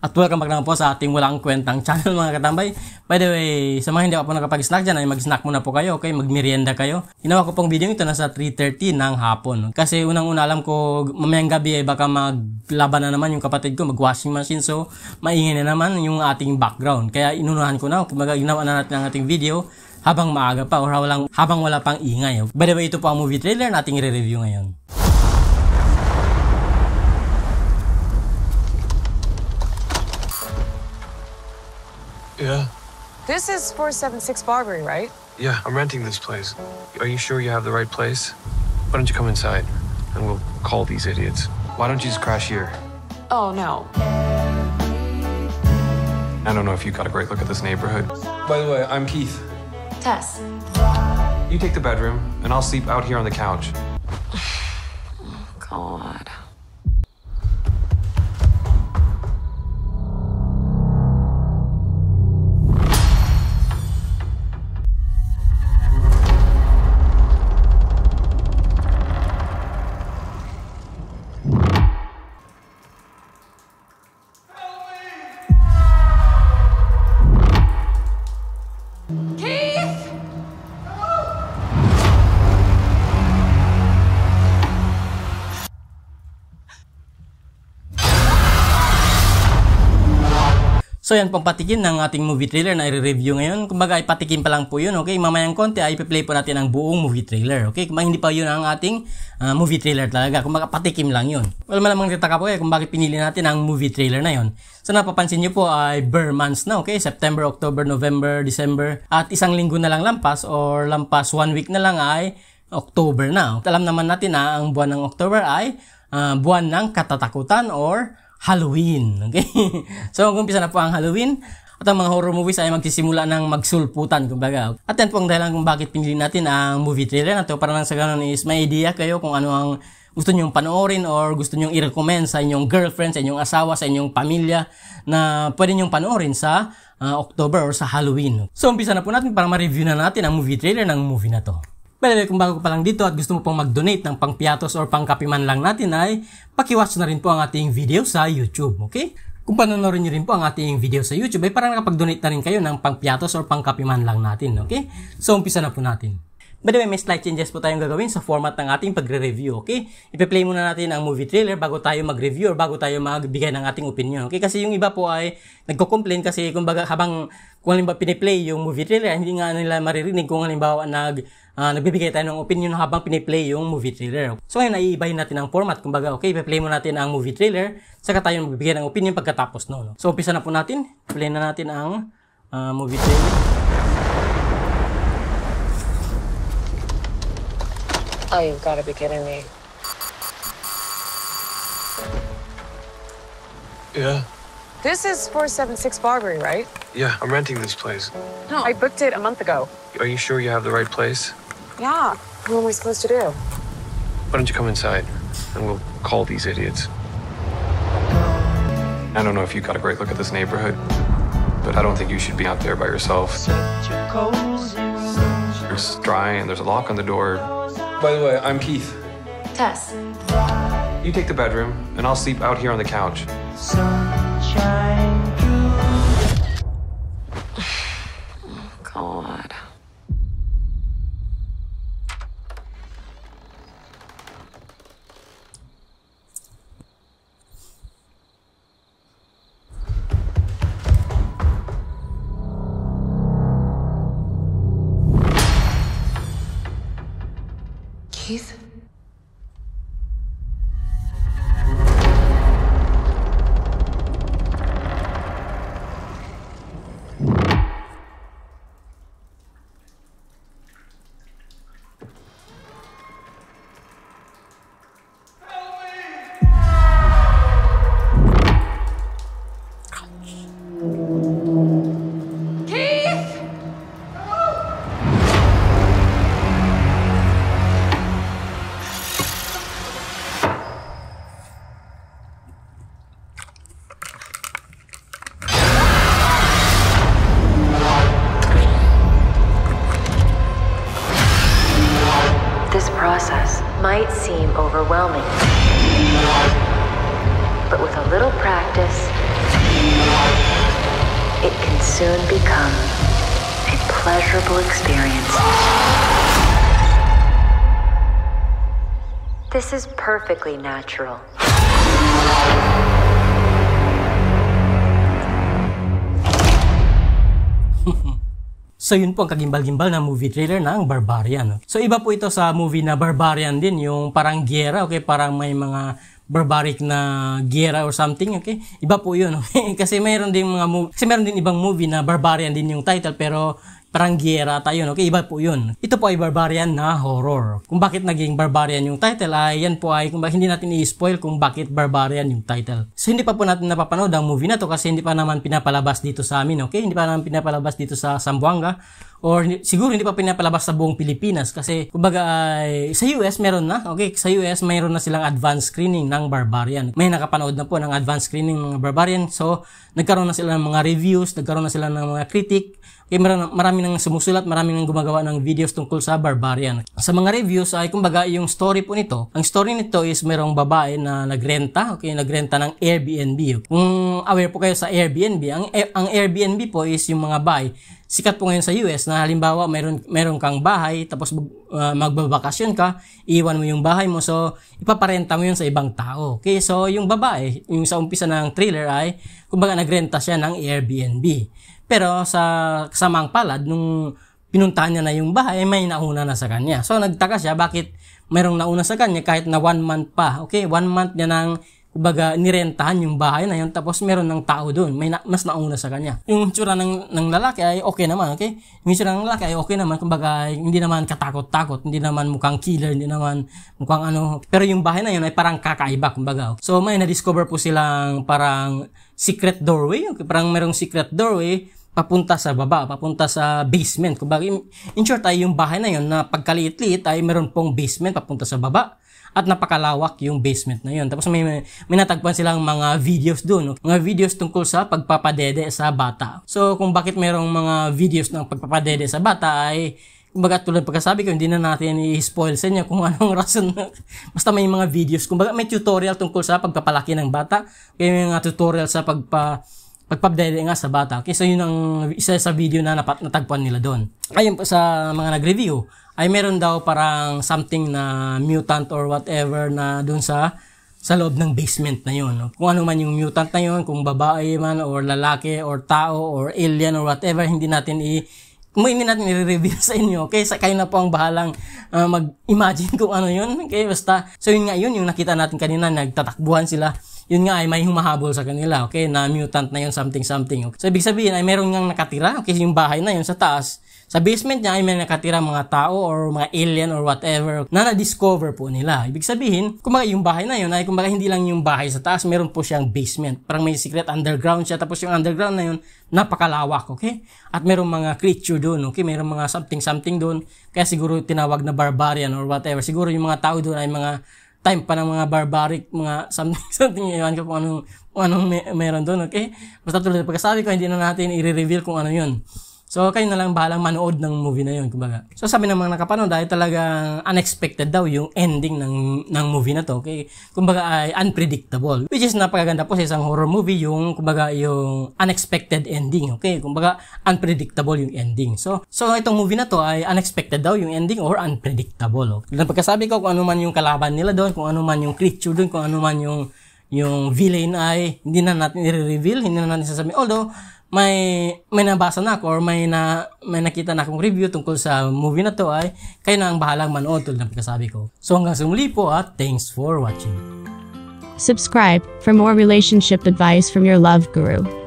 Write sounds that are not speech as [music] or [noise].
At welcome back naman po sa ating walang kwentang [laughs] channel mga katambay. By the way, sa mga hindi pa po nakapag-snack dyan ay mag-snack muna po kayo, okay? Magmerienda kayo. Ginawa ko pong video ito nasa 3.30 ng hapon. Kasi unang-una alam ko mamayang gabi ay baka maglaban na naman yung kapatid ko, mag-washing machine. So, maingay na naman yung ating background. Kaya inunahan ko na, kumbaga ginawa na natin ang ating video habang maaga pa or walang, habang wala pang ingay. By the way, ito po ang movie trailer na ating i-review ngayon. Yeah. This is 476 Barbary, right? Yeah, I'm renting this place. Are you sure you have the right place? Why don't you come inside and we'll call these idiots? Why don't you just crash here? Oh, no. I don't know if you got a great look at this neighborhood. By the way, I'm Keith. Tess. You take the bedroom, and I'll sleep out here on the couch. Oh, [sighs] God. So yan pong patikin ng ating movie trailer na i-review ngayon. Kumbaga ay patikin pa lang po yun, okay? Mamayang konti ay i-play po natin ang buong movie trailer, okay? Kumbaga hindi pa yun ang ating ah, movie trailer talaga. Kumbaga patikim lang yun. Well, malamang titaka po eh kung bakit pinili natin ang movie trailer na yun. So napapansin nyo po ay bare months na, okay? September, October, November, December. At isang linggo na lang lampas or lampas one week na lang ay October na. Alam naman natin na ang buwan ng October ay ah, buwan ng katatakutan or Halloween. Okay? [laughs] so, umpisa na po ang Halloween, at ang mga horror movies ay magsisimula ng magsulputan, kumbaga. At yan po ang dahilan kung bakit pinili natin ang movie trailer na to para nang sa ganun is may idea kayo kung ano ang gusto nyong panoorin or gusto nyong i-recommend sa inyong girlfriend, sa inyong asawa, sa inyong pamilya na pwede nyong panoorin sa ah, October or sa Halloween. So, umpisa na po natin para ma-review na natin ang movie trailer ng movie na to. By the way, kung bago ka pa lang dito at gusto mo pong mag-donate ng pangpiatos or pangkapiman lang natin ay pakiwatch na rin po ang ating video sa YouTube, okay? Kung panonorin nyo rin po ang ating video sa YouTube ay parang nakapag-donate na rin kayo ng pangpiatos or pangkapiman lang natin, okay? So, umpisa na po natin. By the way, may slight changes po tayong gagawin sa format ng ating pagre-review, okay? Ipe-play muna natin ang movie trailer bago tayo mag-review or bago tayo magbigay ng ating opinion, okay? Kasi yung iba po ay nagko-complain kasi kumbaga habang kung halimbawa piniplay yung movie trailer, hindi nga nila maririnig kung halimbawa nag, ah, nagbibigay tayo ng opinion habang piniplay yung movie trailer. So ngayon, naiibahin natin ang format. Kumbaga, okay, ipe-play muna natin ang movie trailer, saka tayo magbibigay ng opinion pagkatapos no. no? So umpisa na po natin, play na natin ang ah, movie trailer. Oh, you've got to be kidding me. Yeah. This is 476 Barbary, right? Yeah, I'm renting this place. No. I booked it a month ago. Are you sure you have the right place? Yeah. What am I supposed to do? Why don't you come inside and we'll call these idiots? I don't know if you got a great look at this neighborhood, but I don't think you should be out there by yourself. It's dry and there's a lock on the door. By the way, I'm Keith. Tess. You take the bedroom, and I'll sleep out here on the couch. God. might seem overwhelming. But with a little practice, it can soon become a pleasurable experience. This is perfectly natural. So yun po ang kagimbal-gimbal na movie trailer ng Barbarian. So iba po ito sa movie na Barbarian din, yung parang gera, okay? Parang may mga barbaric na gera or something, okay? Iba po yun, okay? [laughs] kasi mayroon din mga movie, kasi mayroon din ibang movie na Barbarian din yung title, pero parang gera tayo, okay? Iba po yun. Ito po ay Barbarian na horror. Kung bakit naging Barbarian yung title ay yan po ay kung hindi natin i-spoil kung bakit Barbarian yung title. So hindi pa po natin napapanood ang movie na to kasi hindi pa naman pinapalabas dito sa amin, okay? Hindi pa naman pinapalabas dito sa Zamboanga or siguro hindi pa pinapalabas sa buong Pilipinas kasi kumbaga ay sa US meron na okay sa US mayroon na silang advanced screening ng Barbarian may nakapanood na po ng advanced screening ng Barbarian so nagkaroon na sila ng mga reviews nagkaroon na sila ng mga critic Okay, marami, marami nang sumusulat, marami nang gumagawa ng videos tungkol sa Barbarian. Sa mga reviews ay kumbaga yung story po nito. Ang story nito is merong babae na nagrenta, okay, nagrenta ng Airbnb. Kung aware po kayo sa Airbnb, ang ang Airbnb po is yung mga bahay sikat po ngayon sa US na halimbawa meron meron kang bahay tapos uh, magbabakasyon ka, iwan mo yung bahay mo so ipaparenta mo yun sa ibang tao. Okay, so yung babae, yung sa umpisa ng thriller ay kumbaga nagrenta siya ng Airbnb. Pero sa kasamang palad nung pinuntahan niya na yung bahay, may nauna na sa kanya. So nagtaka siya bakit mayroong nauna sa kanya kahit na one month pa. Okay, one month niya nang kumbaga nirentahan yung bahay na yun tapos meron ng tao doon may na, mas nauna sa kanya yung tsura ng, ng lalaki ay okay naman okay yung tsura ng lalaki ay okay naman kumbaga hindi naman katakot-takot hindi naman mukhang killer hindi naman mukhang ano pero yung bahay na yun ay parang kakaiba kumbaga so may na-discover po silang parang secret doorway okay? parang merong secret doorway papunta sa baba, papunta sa basement. Kumbaga, in, short ay yung bahay na yun na pagkaliit-liit ay meron pong basement papunta sa baba at napakalawak yung basement na yun. Tapos may, may natagpuan silang mga videos doon. Mga videos tungkol sa pagpapadede sa bata. So kung bakit merong mga videos ng pagpapadede sa bata ay kumbaga tulad pagkasabi ko, hindi na natin i-spoil sa inyo kung [laughs] anong rason. Basta may mga videos. Kumbaga may tutorial tungkol sa pagpapalaki ng bata. Kaya may mga tutorial sa pagpa pagpabdede nga sa bata. Okay, so yun ang isa sa video na napat, natagpuan nila doon. Ayun po sa mga nag-review, ay meron daw parang something na mutant or whatever na doon sa sa loob ng basement na yun. No? Kung ano man yung mutant na yun, kung babae man or lalaki or tao or alien or whatever, hindi natin i kung hindi natin i-reveal [laughs] sa inyo, okay? Sa kayo na po ang bahalang uh, mag-imagine kung ano yun. Okay, basta. So yun nga yun, yung nakita natin kanina, nagtatakbuhan sila yun nga ay may humahabol sa kanila, okay, na mutant na yun, something something. Okay? So, ibig sabihin ay meron ngang nakatira, okay, yung bahay na yun sa taas, sa basement niya ay may nakatira mga tao or mga alien or whatever na na-discover po nila. Ibig sabihin, kumbaga yung bahay na yun ay kumbaga hindi lang yung bahay sa taas, meron po siyang basement. Parang may secret underground siya. Tapos yung underground na yun, napakalawak, okay? At merong mga creature doon, okay? Merong mga something-something doon. Kaya siguro tinawag na barbarian or whatever. Siguro yung mga tao doon ay mga time pa ng mga barbaric, mga [laughs] something, something, iwan ko kung anong, kung anong may, meron doon, okay? Basta tulad pagkasabi ko, hindi na natin i-reveal kung ano yun. So, kayo na lang bahalang manood ng movie na yun, kumbaga. So, sabi ng mga nakapanood, dahil talagang unexpected daw yung ending ng, ng movie na to, okay? Kumbaga ay unpredictable. Which is napakaganda po sa isang horror movie, yung, kumbaga, yung unexpected ending, okay? Kumbaga, unpredictable yung ending. So, so itong movie na to ay unexpected daw yung ending or unpredictable. Okay? Pagkasabi ko kung ano man yung kalaban nila doon, kung ano man yung creature doon, kung ano man yung yung villain ay hindi na natin i-reveal, hindi na natin sasabihin. Although, may may nabasa na ako or may na may nakita na akong review tungkol sa movie na to ay kayo na ang bahalang manood tulad ng pagkasabi ko. So hanggang sa muli po at thanks for watching. Subscribe for more relationship advice from your love guru.